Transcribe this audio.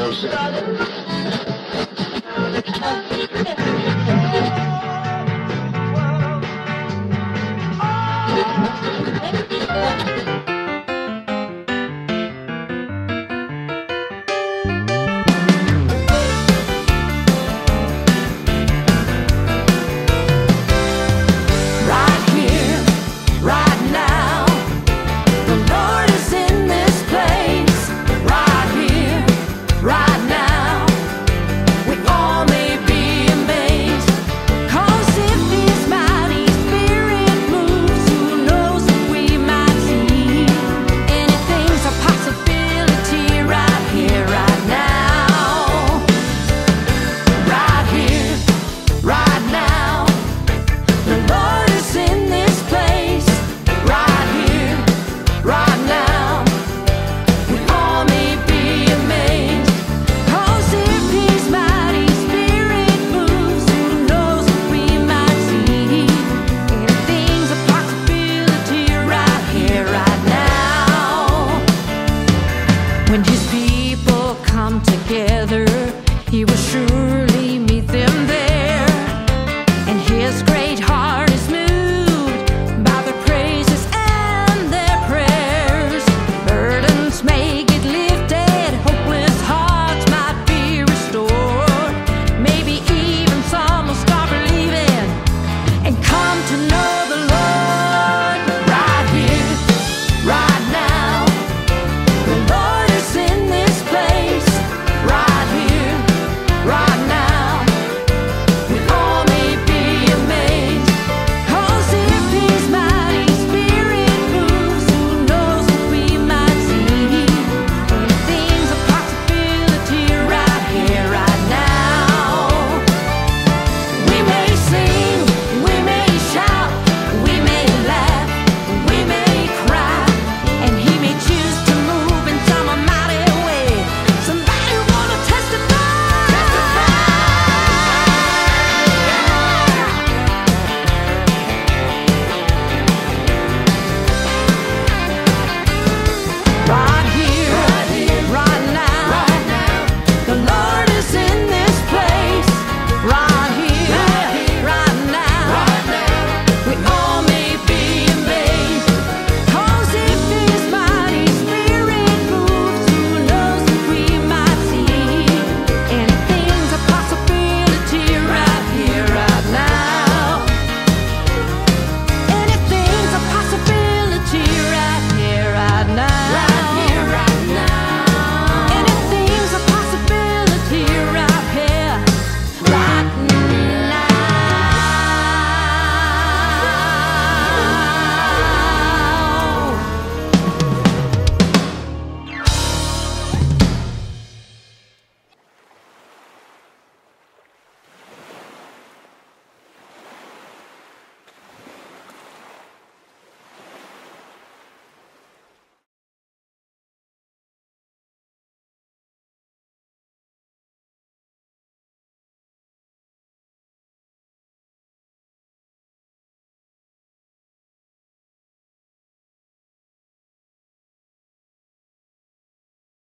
ocean. When his people come together, he will surely meet them there. And his great